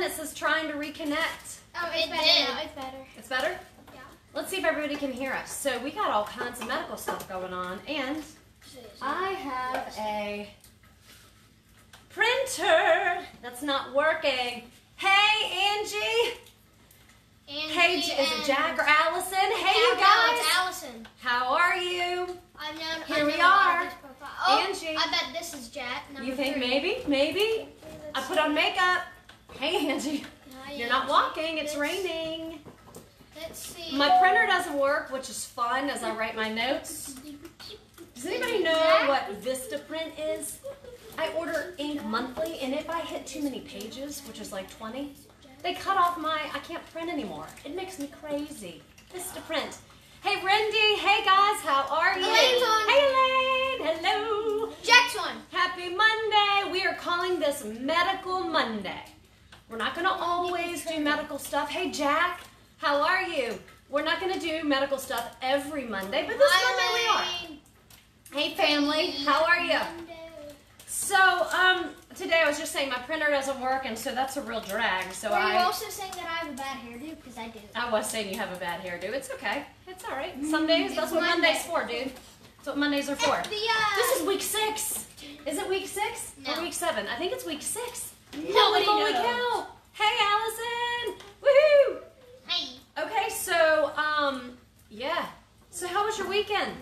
on. It says trying to reconnect. Oh, it's It better did. now. It's better. It's better? Yeah. Let's see if everybody can hear us. So we got all kinds of medical stuff going on, and I have a printer that's not working. Hey, Angie. Angie Hey, is it and- Jack or Allison? Hey, you No, no, guys. Allison. How are you? I've known. Here I've we known a lot are. of this profile. Oh, Angie. I bet this is Jack. You think three. maybe? Maybe? I put on makeup. Hey, Angie. Hi, You're not walking. It's Let's- raining. Let's see. My printer doesn't work, which is fun as I write my notes. Does anybody know what Vistaprint is? I order ink monthly, and if I hit too many pages, which is like 20, they cut off my, I can't print anymore. It makes me crazy. Vistaprint. Hey, Rendy. Hey, guys. How are you? Elaine's on. Hey, Elaine. Hello. Jack's one. Happy Monday. We are calling this Medical Monday. We're not going to always do medical stuff. Hey, Jack. How are you? We're not going to do medical stuff every Monday, but this Monday we are. Hey, family. How are you? So, um, today I was just saying my printer doesn't work, and so that's a real drag. So Were you also saying that I have a bad hairdo? Because I do. I was saying you have a bad hairdo. It's okay. It's all right. Some days that's what Monday. Monday's for, dude. That's what Mondays are for. The, uh, This is week six. Is it week six or week seven? I think it's week six. Nobody Holy knows. cow! Hey, Allison! Woohoo! Hey. Okay, so um, yeah. So how was your weekend?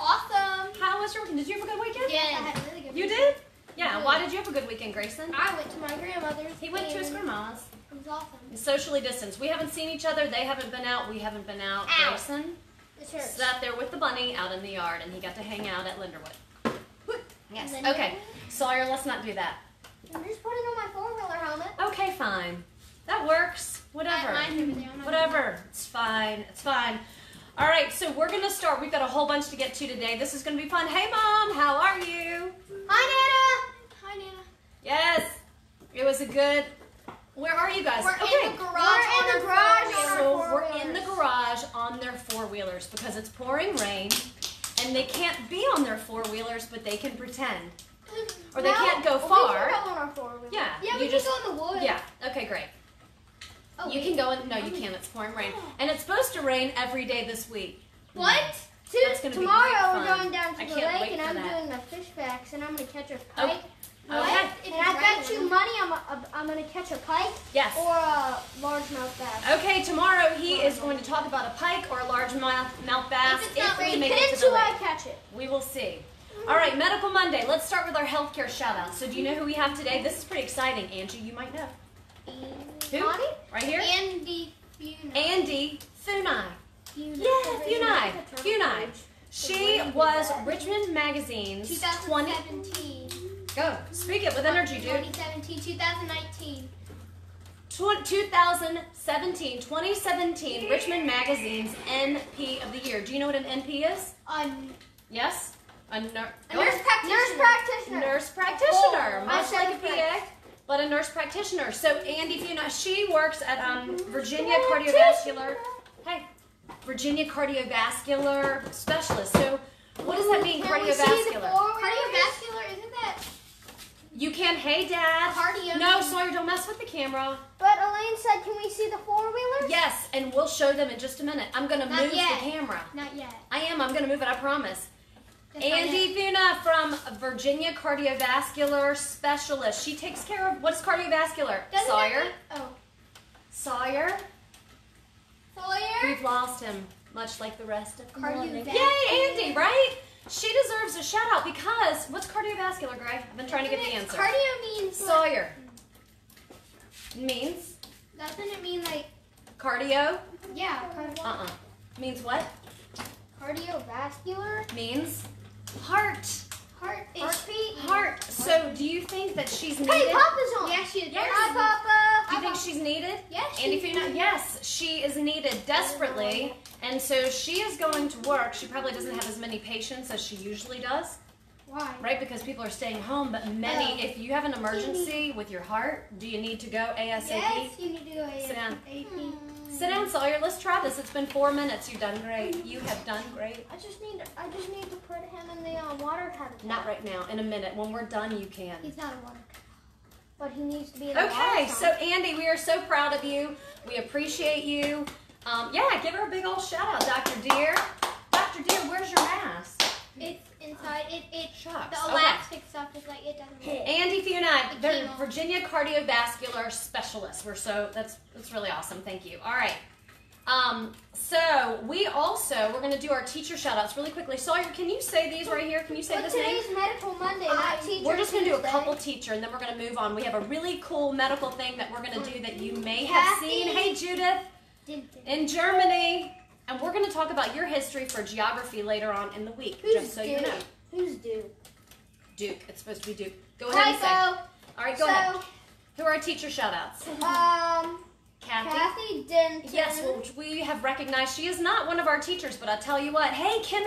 Awesome. How was your weekend? Did you have a good weekend? Yeah. I had a really good. You did? Yeah. Good. Why did you have a good weekend, Grayson? I went to my grandmother's. He went to his and grandma's. It was awesome. Socially distanced. We haven't seen each other. They haven't been out. We haven't been out. Ow. Grayson It hurts. sat there with the bunny out in the yard, and he got to hang out at Linderwood. Yes. Linderwood? Okay. Sawyer, let's not do that. I'm just putting on my four wheeler helmet. Okay, fine. That works. Whatever. I- mine's over there. I'm Whatever. It's fine. It's fine. All right, so we're going to start. We've got a whole bunch to get to today. This is going to be fun. Hey, Mom, how are you? Hi, Nana. Hi, Nana. Yes. It was a good. Where are you guys? We're okay. in the garage. We're in the garage four-wheeler. So we're in the garage on their four wheelers because it's pouring rain and they can't be on their four wheelers, but they can pretend. Or they No, can't go We far. can go on our four wheeler. Yeah. Yeah, you we just, can go in the woods. Yeah. Okay, great. Oh, You wait. can go in. No, you oh can't. It's pouring rain. And it's supposed to rain every day this week. What? Mm-hmm. To- That's gonna be tomorrow great we're going down to I the lake and I'm that. doing the fish backs and I'm gonna catch a Oh, pike. Oh, okay. And I bet you money I'm, a, I'm gonna catch a pike Yes. or a largemouth bass. Okay, tomorrow he is going to talk about a pike or a largemouth mouth bass If it's not we raining, make it to the who I catch it. We will see. All right, Medical Monday. Let's start with our healthcare shout out. So, do you know who we have today? This is pretty exciting. Angie, you might know. Who? Right here? Andi Funa. Andi Funai. Funa. Yeah, Funai. Funai. She was Richmond Magazine's 20. 2017. Go. Speak it with energy, dude. 2017, 2019. Tw- 2017, 2017 Richmond Magazine's NP of the year. Do you know what an NP is? Um, Yes? A, ner- a nurse practitioner. Nurse practitioner. nurse practitioner, Oh, much like a PA, but a nurse practitioner. So Andi, if you know, she works at um, Virginia Cardiovascular. Hey, Virginia Cardiovascular Specialist. So what does that mean, Can we see the cardiovascular? Cardiovascular, isn't that You can, hey Dad. cardio? No, Sawyer, don't mess with the camera. But Elaine said, can we see the four wheelers? Yes, and we'll show them in just a minute. I'm gonna Not move yet. the camera. Not yet. I am. I'm gonna move it. I promise. Just not yet. Andi Funa from Virginia Cardiovascular Specialist. She takes care of what's cardiovascular? Doesn't Sawyer. Oh. Sawyer. Sawyer? We've lost him, much like the rest of. Cardiovascular. Yay, Andi! Right? She deserves a shout out because what's cardiovascular, Greg? I've been trying to get the answer. Cardio means Sawyer means doesn't it mean like cardio. yeah, cardio, Uh uh Means what? Cardiovascular? Means heart. heart is Heartbeat? Heart. So, do you think that she's needed? Hey, Papa's on. Yeah, she is. Yes. Hi, Papa. Do you think she's needed? Yes, Andi she's Funa? Yes, she is needed desperately. Oh, and so she is going to work. She probably doesn't have as many patients as she usually does, Why? right? Because people are staying home. But many, Oh. if you have an emergency with your heart, do you need to go ASAP? Yes, you need to go Sit down. ASAP. Sit down, Sawyer. Let's try this. It's been four minutes. You've done great. You have done great. I just need I just need to put him in the uh, water habitat. Not right now. In a minute. When we're done, you can. He's not a water. but he needs to be in the Okay, water so Andi, we are so proud of you. We appreciate you. Um, yeah, give her a big old shout out, Dr. Deer. Dr. Deer, where's your mask? Inside. It it Shucks. the Okay. stuff is like it doesn't. Work. Andi Fiona, The they're chemo. Virginia cardiovascular specialist. We're so that's that's really awesome. Thank you. All right. Um, so we also we're gonna do our teacher shout outs really quickly. Sawyer, can you say these right here? Can you say But this name? today's Medical Monday, not Teacher We're just gonna do a couple teacher and then we're gonna move on. We have a really cool medical thing that we're gonna do that you may have Kathy. seen. Hey Judith, in Germany. And we're gonna talk about your history for geography later on in the week, Who's just so you know. Who's Duke? Duke. It's supposed to be Duke. Go ahead and say. All right, go so, ahead. Who are our teacher shout outs? Um, Kathy? Kathy Denton. Yes, well, we have recognized she is not one of our teachers, but I'll tell you what, hey, Kim,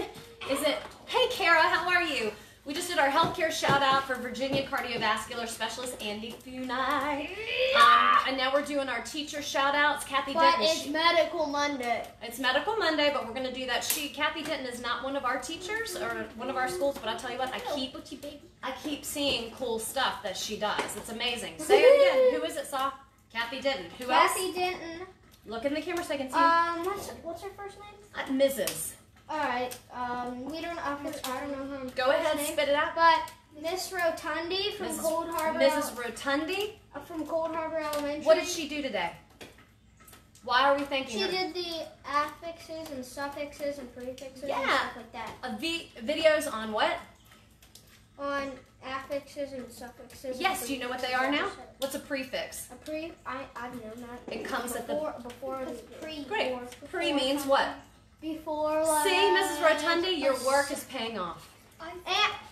is it, hey, Kara, how are you? We just did our healthcare shout out for Virginia cardiovascular specialist Andi Funai. Um, and now we're doing our teacher shout outs. Kathy But Denton. it's she- Medical Monday. it's Medical Monday, but we're going to do that. She, Kathy Denton, is not one of our teachers or one of our schools, but I'll tell you what, I keep, I keep seeing cool stuff that she does. It's amazing. Say it again. Who is it, Saw? Kathy Denton. Who Kathy else? Kathy Denton. Look in the camera so I can see. Um, what's what's her first name? Uh, Mrs. All right. Um, we don't. I don't I don't know her. Go ahead, name. spit it out. But Miss Rotundi from Mrs. Cold Harbor. Mrs. Rotundi. uh, from Cold Harbor Elementary. What did she do today? Why are we thanking She her? did the affixes and suffixes and prefixes and stuff like that. A v- videos on what? On affixes and suffixes. and Yes, do you know what they are now? What's a prefix? A pre. I I've known that. It comes at the before before the pre. Great. Before, Pre means what? Before. Like, See, Mrs. Rotundi, your work is paying off. And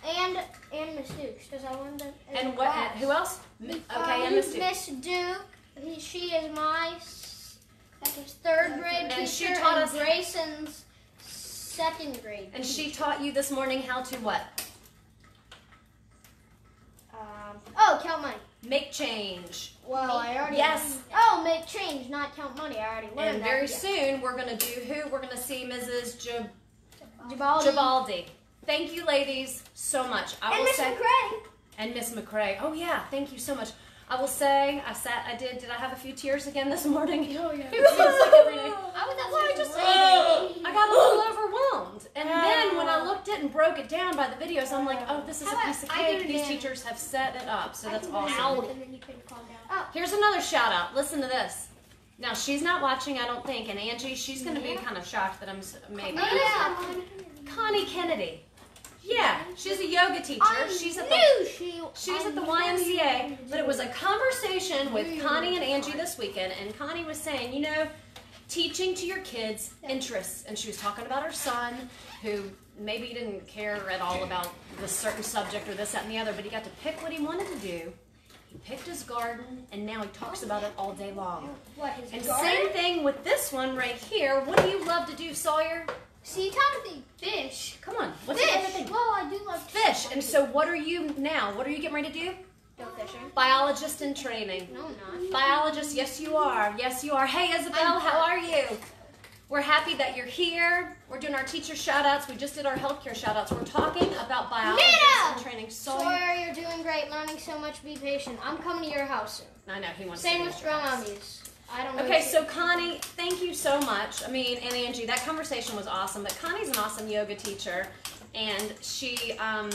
and and Miss Dukes because I wanted to. as And what? class. Who else? M- Okay, Um, and Miss Duke. Miss Duke. He, she is my s- third grade And she taught and us- Grayson's second grade. And she taught you this morning how to what? Um, oh, count money. Make change. Well, I already. Yes. Oh, make change, not count money. I already learned And that. very yeah. soon we're gonna do who? We're gonna see Mrs. Jab- Gibaldi. Gibaldi. Thank you, ladies, so much. I And will Miss say. McCray. And Miss McCray. Oh yeah, thank you so much. I will say I sat I did did I have a few tears again this morning? Oh yeah. It seems like every day. I was Well, I just I got a little overwhelmed. And then when I looked it and broke it down by the videos, I'm like, oh, this is How a piece of cake. These teachers have set it up, so that's I can awesome. And then you can calm down. Here's another shout out. Listen to this. Now she's not watching, I don't think, and Angie, she's gonna be kind of shocked that I'm s- maybe. Oh, yeah. Connie Kennedy. Yeah, she's a yoga teacher. I she's at the knew she. She was I at the YMCA, but it was a conversation with Connie and Angie this weekend, and Connie was saying, you know, teaching to your kids interests, and she was talking about her son, who maybe he didn't care at all about this certain subject or this, that, and the other, but he got to pick what he wanted to do. He picked his garden, and now he talks about it all day long. What his And garden? same thing with this one right here. What do you love to do, Sawyer? See, Tomothy. Fish. Come on, what's your favorite Fish. thing? Well, I do love Fish. And so, what are you now? What are you getting ready to do? Go fishing. Biologist in training. No, I'm not. Biologist, yes you are. Yes you are. Hey Isabel, how are you? We're happy that you're here. We're doing our teacher shout outs. We just did our healthcare shout outs. We're talking about biologists Nina! and training. So Sawyer, you're doing great. Learning so much. Be patient. I'm coming to your house soon. I know he wants Same to with shout-outs. armies. I don't know. Okay, so Connie, thank you so much. I mean, and Angie, that conversation was awesome. But Connie's an awesome yoga teacher, and she um,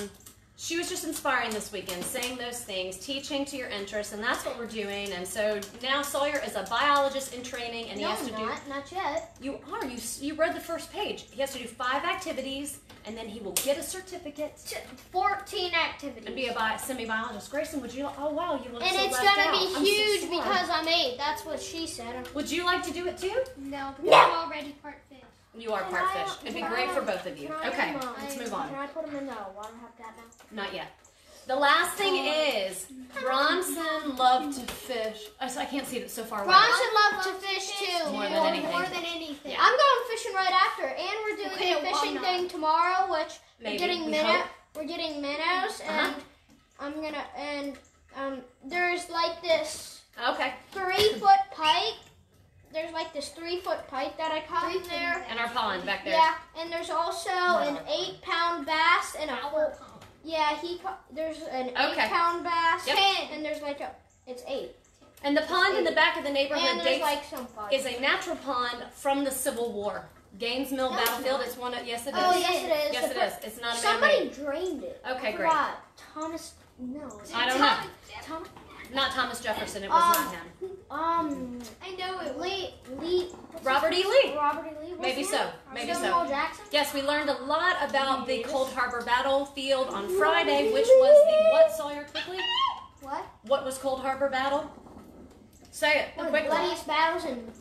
she was just inspiring this weekend, saying those things, teaching to your interests, and that's what we're doing. And so now Sawyer is a biologist in training, and he has to do not, not yet. You are. You you read the first page. He has to do five activities, and then he will get a certificate Fourteen activities. and be a bi- semi-biologist. Grayson, would you? Oh wow, you look And so it's left gonna out. be I'm so huge because I'm eight. That's what she said. Would you like to do it too? No, because No. I'm already part fish. You are part fish. It'd be great for both of you. Okay, let's move on. Can. I put them in the water that now? Not yet. The last thing is Bronson loved to fish. I can't see it so far away. Bronson loved to fish too. More than anything. More than anything. Yeah. I'm going fishing right after, and we're doing Okay, a fishing thing tomorrow, which Maybe. we're getting We minnow. We're getting minnows, Uh-huh. and I'm gonna and um there's like this Okay. three foot pike. There's like this three foot pipe that I caught Three in there. And our pond back there. Yeah, and there's also an eight pound bass and a four. Yeah, he caught. There's an Okay. eight pound bass. Yep. And there's like a It's eight. And the pond in the back of the neighborhood dates, like is a natural pond from the Civil War. Gaines' Mill No, Battlefield it's one of, yes it oh, is. oh yes, it is. Yes it is. It's not a Somebody man-made. drained it. Okay, great. Thomas. No. I don't know. Not Thomas Jefferson, it was Um, not him. um. I know it. Lee. Lee. Robert E. Lee. Robert E. Lee. What's Maybe his so. name? Maybe so. Stonewall Jackson. Yes, we learned a lot about the Cold Harbor battlefield on Friday, which was the what, Sawyer, quickly? What? What was Cold Harbor battle? Say it One of the bloodiest battles in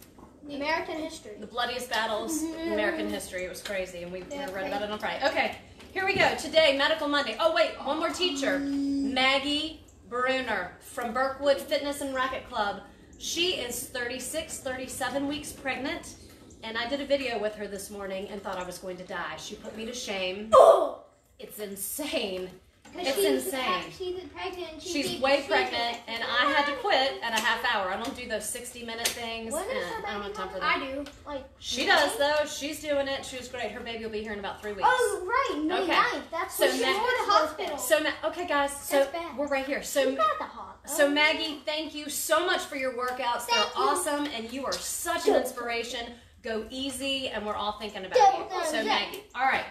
American history. The bloodiest battles in American history. It was crazy, and we, we Yeah, read about it on Friday. Okay, here we go. Today, Medical Monday. Oh, wait, one more teacher. Maggie Brunner from Burkwood Fitness and Racquet Club. She is 36, 37 weeks pregnant, and I did a video with her this morning and thought I was going to die. She put me to shame. Oh! It's insane. It's she's insane. She's pregnant. she She's way pregnant, and I had to quit at a half hour. I don't do those 60 minute things. When is her I don't have time for that. I do. Like. She does though. She's doing it. She was great. Her baby will be here in about three weeks. Oh right, May Okay. 9th. That's So when Mag- she Go to the hospital. So Ma- okay, guys. So we're right here. She's So got the hot. so oh. Maggie, thank you so much for your workouts. They're you. awesome, and you are such an inspiration. Go easy, and we're all thinking about you. So. Maggie, all right.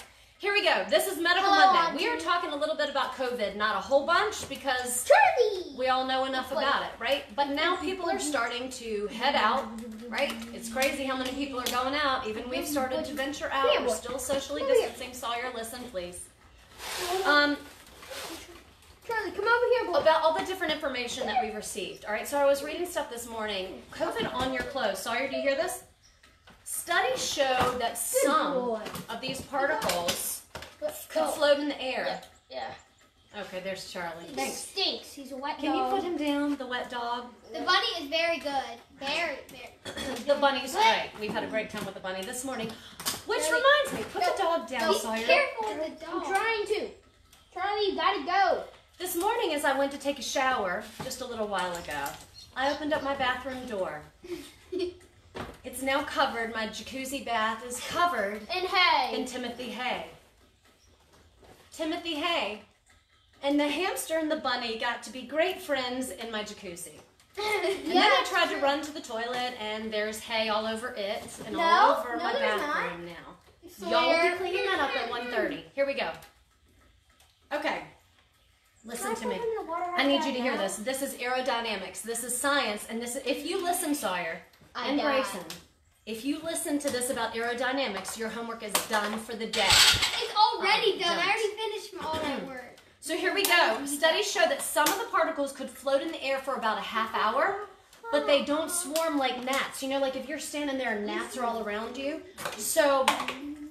Here we go. This is Medical Hello, Monday. We are talking a little bit about COVID, not a whole bunch because Charlie. we all know enough about it, right? But now people are starting to head out, right? It's crazy how many people are going out. Even we've started to venture out. We're still socially distancing. Sawyer, listen, please. Um, Charlie, come over here, boy. about all the different information that we've received. All right, so I was reading stuff this morning. COVID on your clothes. Sawyer, do you hear this? Studies show that some of these particles could float in the air. Yeah. Okay, there's Charlie. He Thanks. stinks. He's a wet dog. Can you put him down, the wet dog? The bunny is very good. Very, very. The bunny's great. We've had a great time with the bunny this morning. Which Charlie, reminds me, put the dog down, Be Sawyer. careful with the dog. I'm trying to. Charlie, you gotta go. This morning, as I went to take a shower just a little while ago, I opened up my bathroom door. It's now covered. My jacuzzi bath is covered in hay. in Timothy Hay. Timothy Hay. And the hamster and the bunny got to be great friends in my jacuzzi. And then I tried to run to the toilet, and there's hay all over it and all over no, my bathroom now. Sawyer. Y'all will be cleaning that up at 1.30. Here we go. Okay. Listen to me. I need you to hear this. This is aerodynamics. This is science, and this. If you listen, Sawyer I and. Grayson, if you listen to this about aerodynamics, your homework is done for the day. It's already done. I already finished all that hmm. work. So here we go. Studies show that some of the particles could float in the air for about a half hour, but they don't swarm like gnats. You know, like if you're standing there and gnats are all around you. So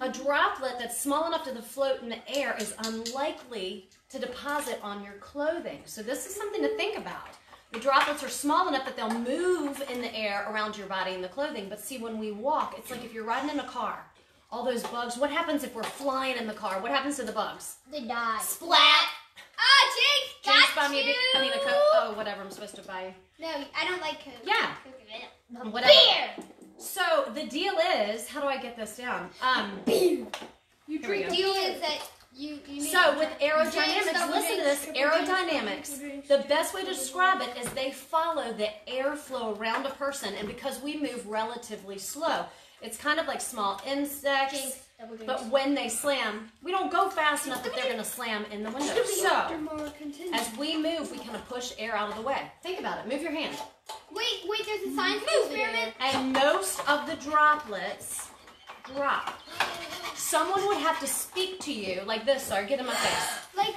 a droplet that's small enough to float in the air is unlikely to deposit on your clothing. So this is something to think about. The droplets are small enough that they'll move in the air around your body and the clothing. But see, when we walk, it's like if you're riding in a car, all those bugs, what happens if we're flying in the car? What happens to the bugs? They die. Splat! Ah, Jinx, James, got buy me a big, you. I mean a Coke. Oh, whatever I'm supposed to buy. No, I don't like Coke. Yeah. Coke Whatever. Beer. So the deal is, how do I get this down? Um, You drink. The deal is that you, you so with aerodynamics, listen to this. aerodynamics, the best way to describe it is they follow the airflow around a person, and because we move relatively slow, it's kind of like small insects. Jinx. Double drinks. But when they slam, we don't go fast enough that they're going to slam in the window. So as we move, we kind of push air out of the way. Think about it. Move your hand. Wait, wait, there's a science experiment. And most of the droplets drop. Someone would have to speak to you like this, sorry, get in my face. Like,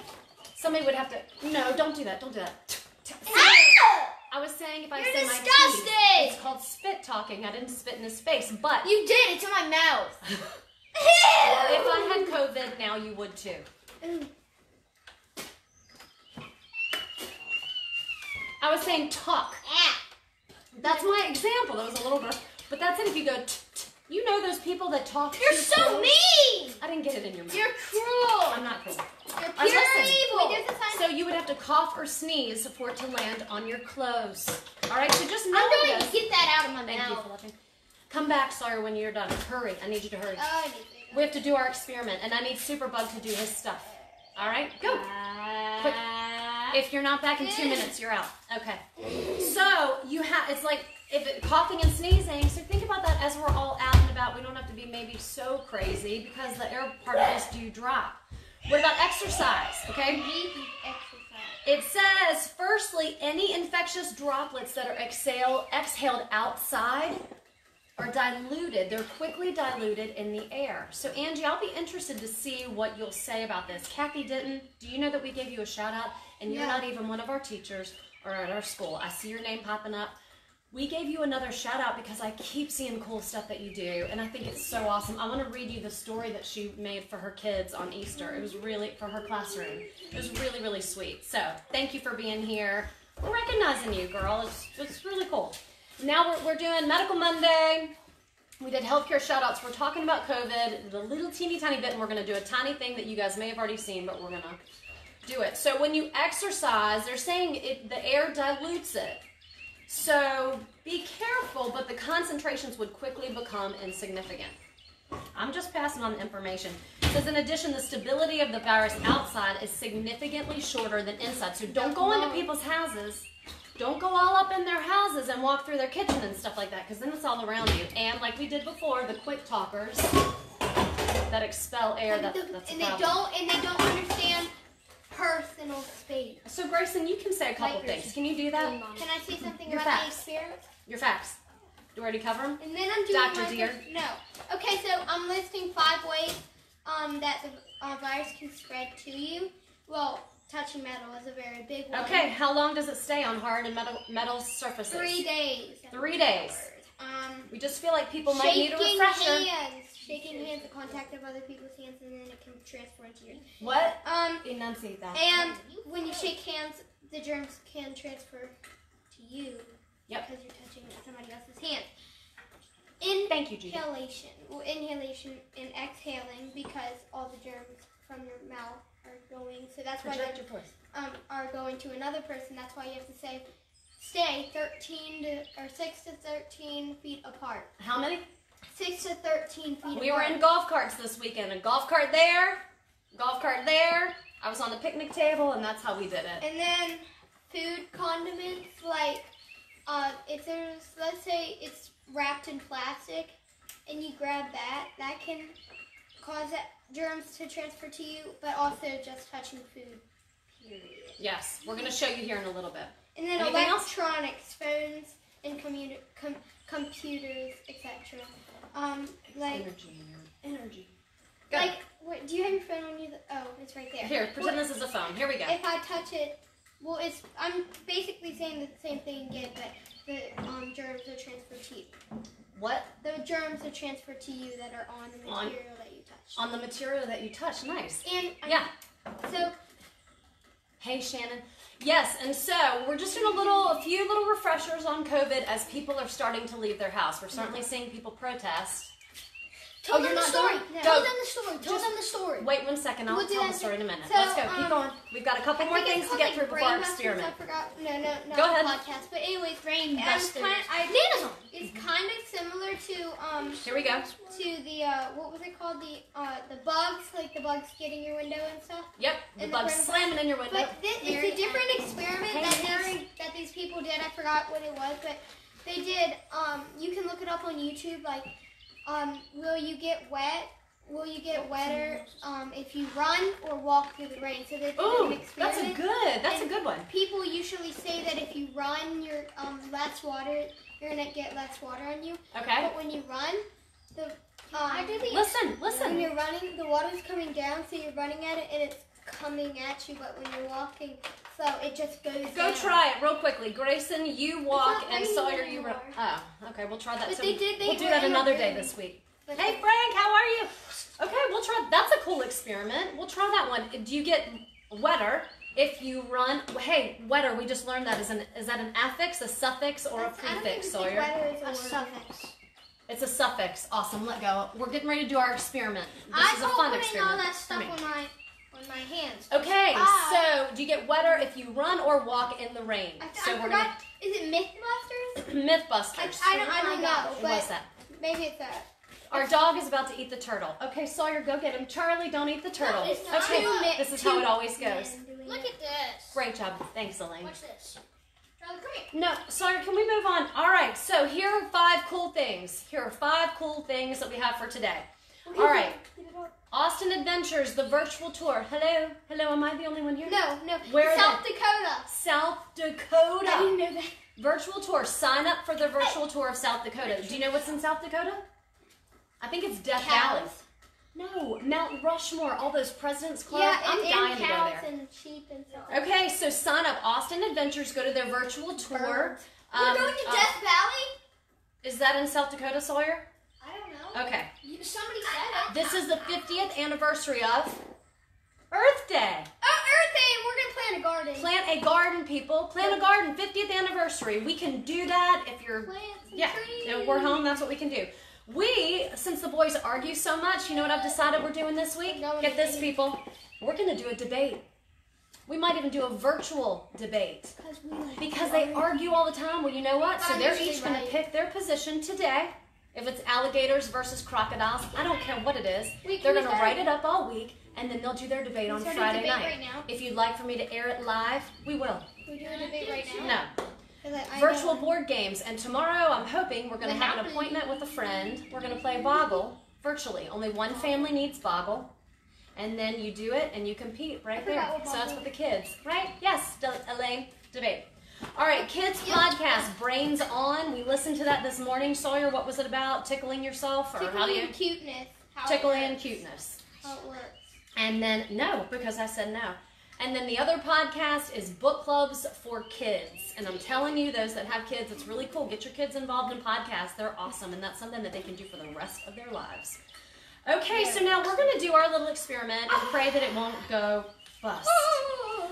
Somebody would have to. No, don't do that. Don't do that. Ah! I was saying if I You're say my disgusting. teeth, it's called spit talking. I didn't spit in his face, but You did. It's in my mouth. if I had COVID, now you would too. I was saying talk. Ah. That's my example. That was a little bit, but that's it. If you go, you know those people that talk. You're so close? mean. I didn't get it in your mouth. You're cruel. I'm not cruel. You're pure evil. wait, there's a science. So you would have to cough or sneeze for it to land on your clothes. All right. So just know I'm going to get that out of my Thank you mouth. for laughing. Come back, Sawyer, when you're done. Hurry. I need you to hurry. Oh, We have to do our experiment, and I need Superbug to do his stuff. All right, go. Quick. If you're not back in two minutes, you're out. Okay. So you have it's like if it, coughing and sneezing. So think about that as we're all out and about. We don't have to be maybe so crazy because the air particles do drop. What about exercise? Okay. Maybe exercise. It says, firstly, any infectious droplets that are exhale, exhaled outside are diluted. They're quickly diluted in the air. So, Angie, I'll be interested to see what you'll say about this. Kathy didn't. Do you know that we gave you a shout out? And you're Yeah. not even one of our teachers or at our school. I see your name popping up. We gave you another shout out because I keep seeing cool stuff that you do, and I think it's so awesome. I want to read you the story that she made for her kids on Easter. It was really for her classroom. It was really, really sweet. So thank you for being here. We're recognizing you, girl. It's, it's really cool. Now we're, we're doing Medical Monday. We did healthcare shout outs. We're talking about COVID, the little teeny tiny bit, and we're going to do a tiny thing that you guys may have already seen, but we're going to do it. So when you exercise, they're saying it, the air dilutes it. So be careful, but the concentrations would quickly become insignificant. I'm just passing on the information. It says in addition, the stability of the virus outside is significantly shorter than inside. So don't go into people's houses. Don't go all up in their houses and walk through their kitchen and stuff like that, because then it's all around you. And like we did before, the quick talkers that expel air. That, the- that's and they don't and they don't understand personal space. So Grayson, you can say a couple things. Can you do that? Can I say something Your about facts. the experiment? Your facts. Do you already cover them? And then I'm doing Dr. my Deer? first- no. Okay, so I'm listing five ways um, that the uh, virus can spread to you. Well, touching metal is a very big one. Okay. How long does it stay on hard and metal metal surfaces? Three days. Three days. Um, We just feel like people might need a refresher. hands. Shaking hands, the contact of other people's hands, and then it can transfer into yours. What? Um, Enunciate that. and when you shake hands, the germs can transfer to you Yep. because you're touching somebody else's hand. In Thank you, Judy. Inhalation, well, inhalation and exhaling because all the germs from your mouth are going. So that's why Project they um, are going to another person. That's why you have to say, stay 13 to or 6 to 13 feet apart. How many? 6 to 13 feet We were in golf carts this weekend. A golf cart there, golf cart there. I was on the picnic table, and that's how we did it. And then food condiments, like uh, if there's, let's say it's wrapped in plastic, and you grab that, that can cause that germs to transfer to you, but also just touching food. Period. Yes, we're gonna show you here in a little bit. And then Anything else? electronics, phones, and com- computers, etc. Um, like, Energy. Energy. Go. like, what, do you have your phone on you? Oh, it's right there. Here, pretend this is a phone. Here we go. if I touch it, well, it's I'm basically saying the same thing again, but the um, germs are transferred to you. What? The germs are transferred to you that are on the On- material that you touch. On the material that you touch. Nice. and I- Yeah. so Hey, Shannon. Yes, and so we're just doing a little, a few little refreshers on COVID as people are starting to leave their house. We're certainly mm-hmm. seeing people protest. Tell Oh, them the not story. done? Tell them the story. Tell Just- them the story. Wait one second. I'll We'll tell the story in a minute. so, Let's go. Keep um, going. We've got a couple I more things to get through before our experiment. I forgot. No, no, not Go ahead. podcast. But anyways, Brainbusters. um, kind I, Nana's on. it's kind of similar to um Here we go. to the uh what was it called the uh the bugs like the bugs getting your window and stuff. Yep, the And bug's brain- slamming in your window. But this, it's a different experiment Hey, that these, that these people did. I forgot what it was, but they did. Um, you can look it up on YouTube. Like, um, will you get wet? Will you get wetter um, if you run or walk through the rain? So they did an Ooh, experiment. that's a good. That's a good one. People usually say that if you run, you're um, less water. You're gonna get less water on you. Okay. But when you run, the um, Listen, when you're running, the water's coming down, so you're running at it, and it's coming at you. But when you're walking, so it just goes. Go down. try it real quickly. Grayson, you walk, and raining Sawyer, you run. anymore. Oh, okay. We'll try that. But too. they did- they we'll do that another day this week. But Hey, Frank, how are you? Okay, we'll try. That's a cool experiment. We'll try that one. Do you get wetter if you run? Hey, wetter. We just learned that is an is that an affix, a suffix, or a That's- I don't prefix, even think Sawyer? weather is a A word. suffix. It's a suffix. Awesome. Let go. We're getting ready to do our experiment. This I is a fun putting experiment. all that stuff on my on my hands. Okay, Ah. so do you get wetter if you run or walk in the rain? I, so I we're forgot. Is it MythBusters? MythBusters. I, I don't. I don't know, What was but that? maybe it's that. Our dog is about to eat the turtle. Okay, Sawyer, go get him. Charlie, don't eat the turtle. not okay, this is how it always goes. men doing doing Look at this. Great job. Thanks, Elaine. Watch this. Charlie, come here. No, Sawyer, can we move on? All right, so here are five cool things. Here are five cool things that we have for today. All right, Austin Adventures, the virtual tour. Hello, hello, am I the only one here? No, no. Where South Dakota. South Dakota. I didn't know that. Virtual tour. Sign up for the virtual tour of South Dakota. Do you know what's in South Dakota? I think it's Death Cows. Valley. No, Mount Rushmore, all those President's Club. Yeah, I'm and, dying and to go there. and sheep and stuff. Okay, so sign up. Austin Adventures, go to their virtual tour. Um, We're going to uh, Death Valley? Is that in South Dakota, Sawyer? I don't know. Okay. Somebody said it. This is the 50th anniversary of Earth Day. Oh, Earth Day, and we're going to plant a garden. Plant a garden, people. Plant a garden. 50th anniversary. We can do that if you're. Yeah, trees. if we're home. That's what we can do. We, since the boys argue so much, you know what I've decided we're doing this week? Get this, people. We're going to do a debate. We might even do a virtual debate. Because we like Because they argue all the time. Well, you know what? So they're each going to pick their position today. If it's alligators versus crocodiles, I don't care what it is. Wait, They're going to write it up all week, and then they'll do their debate on Friday debate night. right now? If you'd like for me to air it live, we will. We do a debate right now? No. I Virtual know. board games. And tomorrow, I'm hoping we're going to have an appointment with a friend. We're going to play Boggle virtually. Only one family needs Boggle. And then you do it and you compete right there. So that's what the kids, right? Yes, Elaine, debate. All right, kids podcast, Brains On. We listened to that this morning. Sawyer, what was it about? Tickling yourself? Or how do Tickling you? and cuteness. How Tickling and cuteness. How it works. And then, no, because I said no. And then the other podcast is book clubs for kids. And I'm telling you, those that have kids, it's really cool. Get your kids involved in podcasts. They're awesome. And that's something that they can do for the rest of their lives. Okay, so now we're going to do our little experiment and pray that it won't go bust.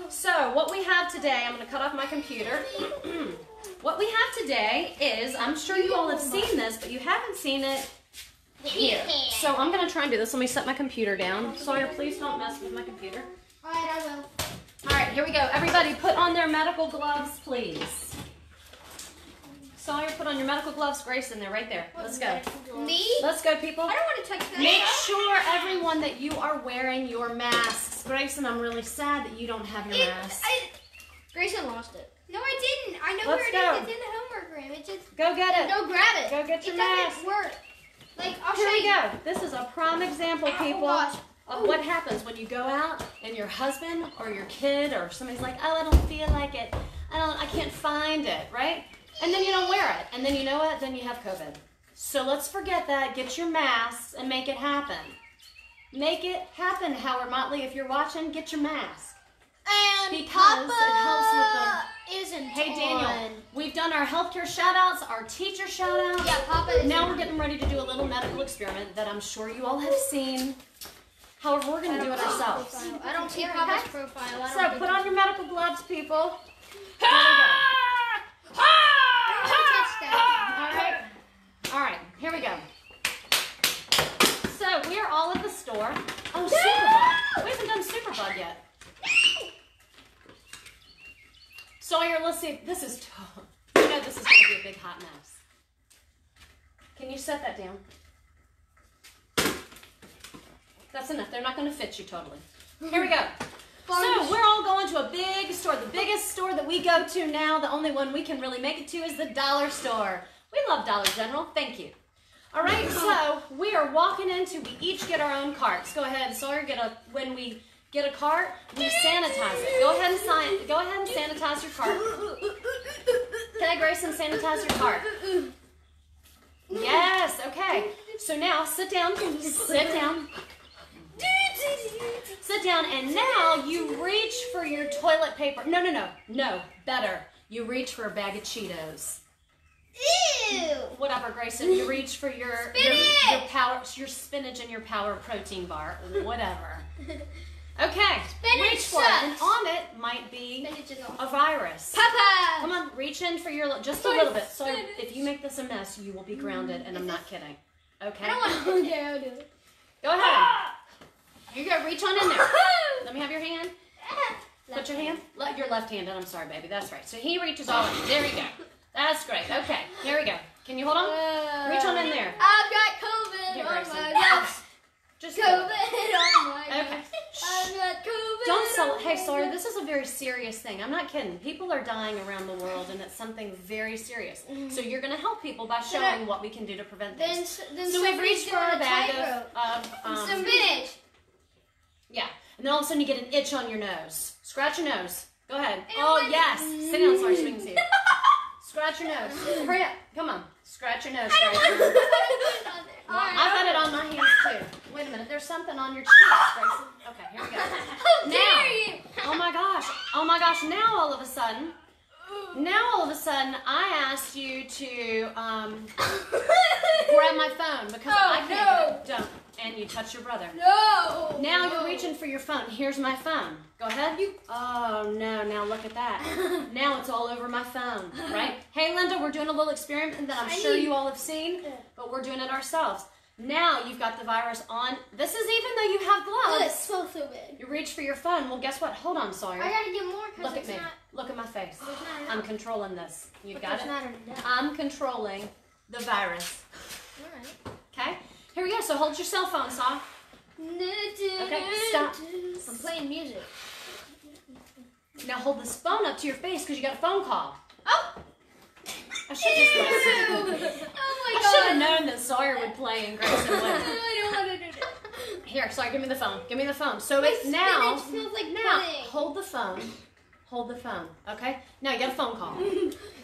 So, what we have today, I'm going to cut off my computer. what we have today is, I'm sure you all have seen this, but you haven't seen it here. So, I'm going to try and do this. Let me set my computer down. Sawyer, please don't mess with my computer. Alright, I will. All right, here we go. Everybody, put on their medical gloves, please. Sawyer, put on your medical gloves. Grayson, they're right there. Let's go. Me? Let's go, people. I don't want to touch that. Make sure, everyone, that you are wearing your masks. Grayson, I'm really sad that you don't have your It, mask. I, Grayson lost it. no, I didn't. I know Let's where it go. is. It's in the homework room. It just Go get it. go grab it. Go get your it mask. doesn't work. Like I'll Here show we you. go. This is a prime example, people, gosh. of what happens when you go out and your husband or your kid or somebody's like, "Oh, I don't feel like it. I don't. I can't find it." Right? And then you don't wear it, and then you know what? Then you have COVID. So let's forget that. Get your masks and make it happen. Make it happen, Howard Motley. If you're watching, get your mask. And Because it helps with Papa isn't Hey, Daniel, on. we've done our healthcare shout outs, our teacher shout outs. Yeah, Papa is. Now we're getting ready to do a little medical experiment that I'm sure you all have seen. However, we're going to do it ourselves. I don't see Papa's profile. I don't So put on your medical gloves, people. Here we go. I don't wanna touch that. All right. All right. Here we go. So we are all at the store. Oh, Superbug. We haven't done Superbug yet. Sawyer, let's see. This is. Tough. You know this is going to be a big hot mess. Can you set that down? That's enough. They're not going to fit you totally. Here we go. So we're all going to a big store, the biggest store that we go to now. The only one we can really make it to is the dollar store. We love Dollar General. Thank you. All right, so we are walking into. We each get our own carts. Go ahead, Sawyer. Get a when we get a cart, we sanitize it. Go ahead and sign. Go ahead and sanitize your cart. Okay, Grayson, sanitize your cart. Yes. Okay. So now sit down. Sit down. Sit down, and now you reach for your toilet paper. No, no, no, no. Better. You reach for a bag of Cheetos. Ew. Whatever, Grayson. You reach for your your, Spinach! your power, your spinach and your power protein bar. Whatever. Okay. Spinach reach for it, and sucks. on it might be a virus. Papa. Come on, reach in for your just a little bit. So spinach. if you make this a mess, you will be grounded, and I'm not kidding. Okay. I don't want to. Okay, I'll do it. Go ahead. Ah! You go. Reach on in there. Let me have your hand. Ah! Put your hand. Let your left hand in. I'm sorry, baby. That's right. So he reaches all in. There we go. That's great. Okay. Here we go. Can you hold on? Reach on in there. I've got COVID Here, on my gosh. Just COVID on my Okay. I've got COVID Don't sell. Hey, sorry. This is a very serious thing. I'm not kidding. People are dying around the world, and it's something very serious. So you're going to help people by showing what we can do to prevent this. s- then So we've reached for our a bag of, of um, Spinach. yeah, and then all of a sudden you get an itch on your nose. Scratch your nose. Go ahead. I Oh yes. Sit down, sorry, swing seat. Scratch your nose. Hurry up. Come on. Scratch your nose. I don't want to put it on there. Well, I've got it on my hands too. Wait a minute. There's something on your cheeks, Grayson. Okay, here we go. How Now. dare you? Oh my gosh. Oh my gosh. Now all of a sudden, now all of a sudden, I asked you to um, grab my phone because Oh, I can't. no. Don't. And you touch your brother. No. Now no. you're reaching for your phone. Here's my phone. Go ahead. You. Oh no! Now look at that. now it's all over my phone, right? Hey Linda, we're doing a little experiment that I'm I sure need- you all have seen, but we're doing it ourselves. Now you've got the virus on. This is even though you have Oh, gloves. smells so good. You reach for your phone. Well, guess what? Hold on, Sawyer. I gotta get more because Look at me. not. Look at my face. I'm controlling this. You got it? I'm controlling the virus. Alright. Okay. Here we go. So hold your cell phone, Saw. Okay, stop. I'm playing music. Now hold this phone up to your face because you got a phone call. Oh! I should just. Oh I should have known that Sawyer would play and Grayson would. I don't want to do. Here, sorry, give me the phone. Give me the phone. So My it's now, smells like now, pudding. hold the phone. Hold the phone, okay? Now you got a phone call.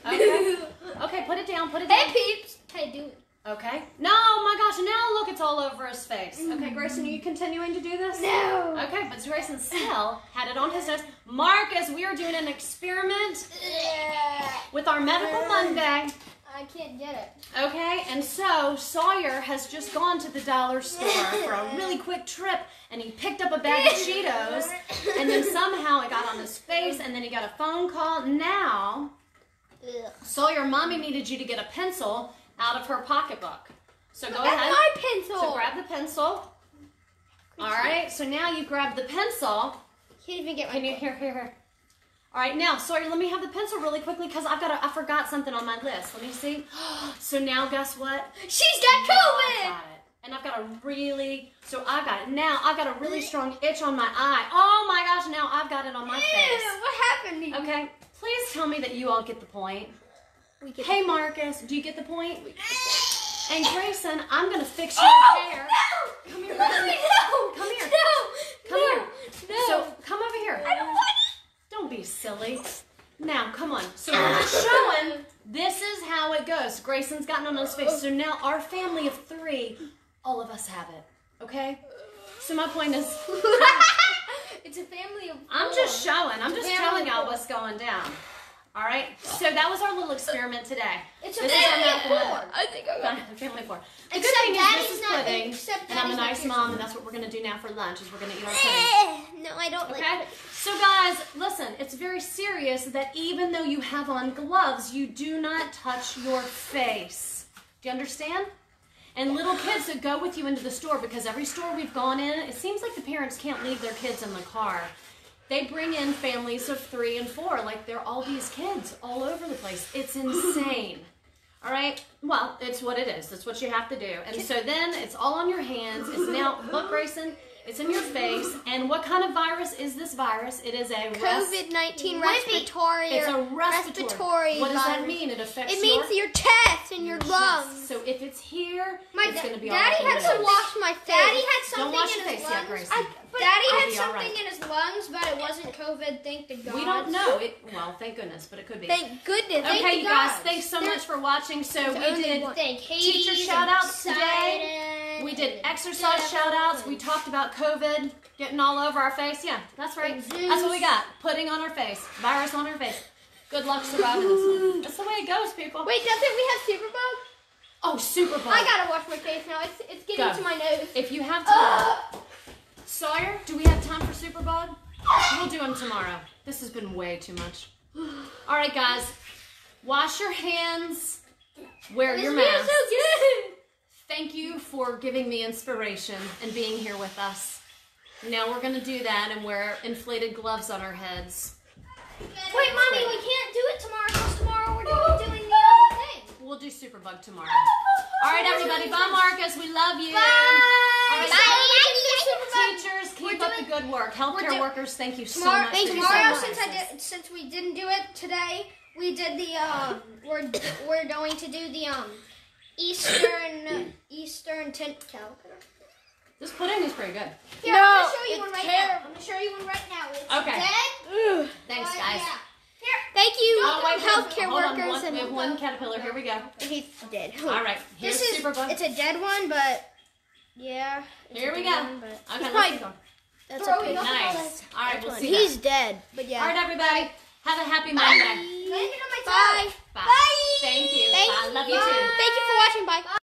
Okay? Okay, put it down, put it down. Hey peeps! Hey, do it. Okay? No, oh my gosh, now look, it's all over his face. Mm-hmm. Okay, Grayson, are you continuing to do this? No. Okay, but Grayson still had it on his nose. Marcus, we are doing an experiment with our Medical uh, Monday. I can't get it. Okay, and so Sawyer has just gone to the dollar store for a really quick trip and he picked up a bag of Cheetos and then somehow it got on his face and then he got a phone call. Now. Sawyer, mommy needed you to get a pencil out of her pocketbook. So go That's ahead. my pencil. So grab the pencil. All right, so now you grab the pencil. Can't even get my. Can you, here, here, here. All right, now, Sawyer, let me have the pencil really quickly because I've got, a, I forgot something on my list. Let me see. So now, guess what? She's got COVID. Got it. And I've got a really, so I've got it. Now I've got a really strong itch on my eye. Oh my gosh, now I've got it on my Ew, face. what happened to you? Okay, please tell me that you all get the point. Hey Marcus, do you get the point? And Grayson, I'm gonna fix oh, your Oh, hair. no! Come here, Mommy, no! Come here. No! Come no! here. No! So come over here. I don't want it. Don't be silly. Now, come on. So ah. we're just showing this is how it goes. Grayson's gotten on his face. So now our family of three, all of us have it. Okay? So my point is, it's a family of I'm just showing. I'm just telling y'all what's going down. All right? So that was our little experiment today. It's a This family of four. I think I got it. Family four. The Except good thing Daddy's is this is not- pudding, except and I'm a nice mom, and that's what we're gonna do now for lunch. Is we're gonna eat our pudding. Eh, No, I don't like Okay? it. So, guys, listen, it's very serious that even though you have on gloves, you do not touch your face. Do you understand? And little kids that go with you into the store, because every store we've gone in, it seems like the parents can't leave their kids in the car. They bring in families of three and four, like they're all these kids all over the place. It's insane. All right. Well, it's what it is. That's what you have to do. And so then it's all on your hands. It's now look, Grayson. It's in your face. And what kind of virus is this virus? It is a COVID nineteen respiratory. It's a respiratory. respiratory What does that mean? It affects It means your, your chest and your chest. lungs. So if it's here, My it's going to be all daddy up in had to wash my face. Daddy had Don't something wash in your his face yet, lungs. I- but Daddy I'll had something right. in his lungs, but it wasn't COVID. Thank the God. We don't know. It well, thank goodness, but it could be. Thank goodness. Okay, the you guys, gods. thanks so much for watching. So we did. Thank Hades. teacher and shout outs today. We did exercise Zeus shout outs. We talked about COVID getting all over our face. Yeah, that's right. That's what we got. Pudding on our face. Virus on our face. Good luck surviving this one. That's the way it goes, people. Wait, doesn't we have Superbug? Oh, super. I gotta wash my face now. It's it's getting Go. to my nose. If you have time, Sawyer, do we have time for Superbug? We'll do them tomorrow. This has been way too much. All right, guys. Wash your hands. Wear This your mask. so good. Thank you for giving me inspiration and being here with us. Now we're gonna do that and wear inflated gloves on our heads. Wait, mommy, we can't do it tomorrow because tomorrow we're doing, doing the other thing. We'll do Superbug. tomorrow. All right, everybody. Bye, Marcus. We love you. Bye. right, Bye. Teachers, keep up the good work. Healthcare workers, thank you so Tomorrow, much. for your tomorrow sacrifices. since I did, since we didn't do it today, we did the um, we're we're going to do the um, Eastern Eastern tint caliper. This pudding is pretty good. Here, No, I'm gonna show you one right terrible. now. I'm gonna show you one right now. It's Okay. dead. Thanks, oh, guys. Yeah. Thank you, Oh, wait, healthcare hold on. workers, One, and we have one caterpillar. Here we go. he's dead. All right. Here's This is superbug. it's a dead one, but yeah. Here we go. one, but Okay, he's let's probably- that's Throw a pig. Nice. All right, we'll see He's that. dead, but yeah. All right, everybody. Have a happy Monday. Land it on my Bye. Bye. Thank you. Thank Bye. Love you too. Thank you for watching. Bye.